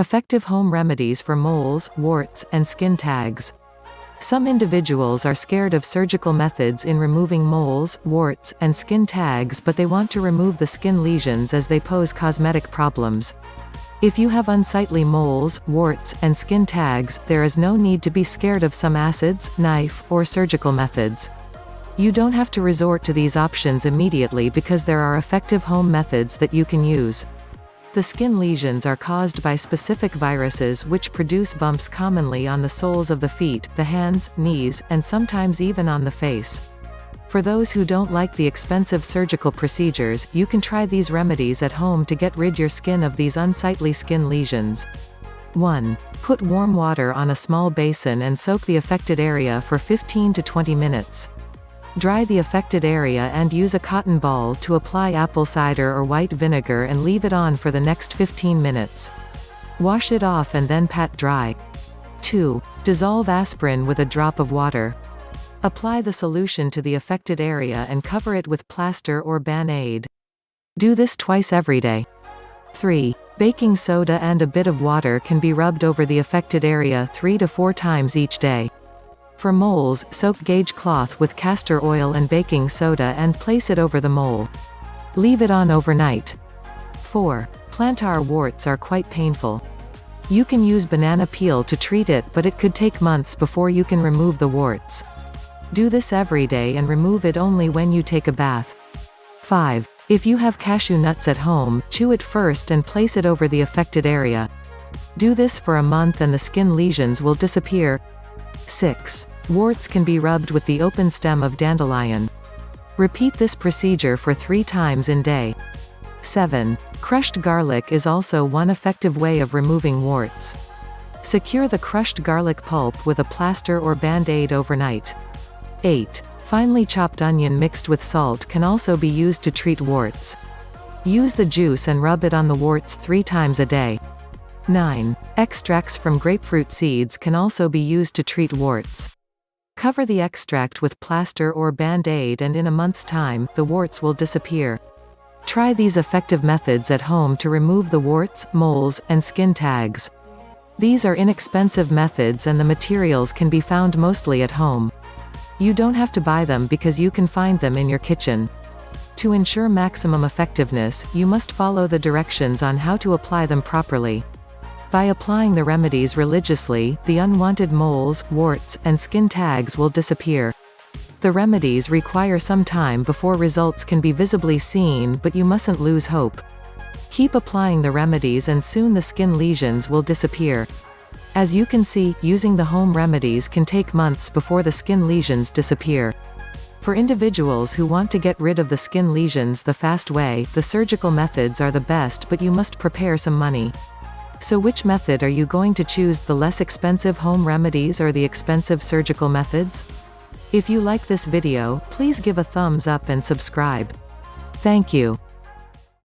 Effective home remedies for moles, warts, and skin tags. Some individuals are scared of surgical methods in removing moles, warts, and skin tags but they want to remove the skin lesions as they pose cosmetic problems. If you have unsightly moles, warts, and skin tags, there is no need to be scared of some acids, knife, or surgical methods. You don't have to resort to these options immediately because there are effective home methods that you can use. The skin lesions are caused by specific viruses which produce bumps commonly on the soles of the feet, the hands, knees, and sometimes even on the face. For those who don't like the expensive surgical procedures, you can try these remedies at home to get rid your skin of these unsightly skin lesions. 1. Put warm water on a small basin and soak the affected area for 15 to 20 minutes. Dry the affected area and use a cotton ball to apply apple cider or white vinegar and leave it on for the next 15 minutes. Wash it off and then pat dry. 2. Dissolve aspirin with a drop of water. Apply the solution to the affected area and cover it with plaster or band-aid. Do this twice every day. 3. Baking soda and a bit of water can be rubbed over the affected area 3 to 4 times each day. For moles, soak gauge cloth with castor oil and baking soda and place it over the mole. Leave it on overnight. 4. Plantar warts are quite painful. You can use banana peel to treat it but it could take months before you can remove the warts. Do this every day and remove it only when you take a bath. 5. If you have cashew nuts at home, chew it first and place it over the affected area. Do this for a month and the skin lesions will disappear. 6. Warts can be rubbed with the open stem of dandelion. Repeat this procedure for three times in day. 7. Crushed garlic is also one effective way of removing warts. Secure the crushed garlic pulp with a plaster or band-aid overnight. 8. Finely chopped onion mixed with salt can also be used to treat warts. Use the juice and rub it on the warts three times a day. 9. Extracts from grapefruit seeds can also be used to treat warts. Cover the extract with plaster or band-aid and in a month's time, the warts will disappear. Try these effective methods at home to remove the warts, moles, and skin tags. These are inexpensive methods and the materials can be found mostly at home. You don't have to buy them because you can find them in your kitchen. To ensure maximum effectiveness, you must follow the directions on how to apply them properly. By applying the remedies religiously, the unwanted moles, warts, and skin tags will disappear. The remedies require some time before results can be visibly seen but you mustn't lose hope. Keep applying the remedies and soon the skin lesions will disappear. As you can see, using the home remedies can take months before the skin lesions disappear. For individuals who want to get rid of the skin lesions the fast way, the surgical methods are the best but you must prepare some money. So which method are you going to choose, the less expensive home remedies or the expensive surgical methods? If you like this video, please give a thumbs up and subscribe. Thank you.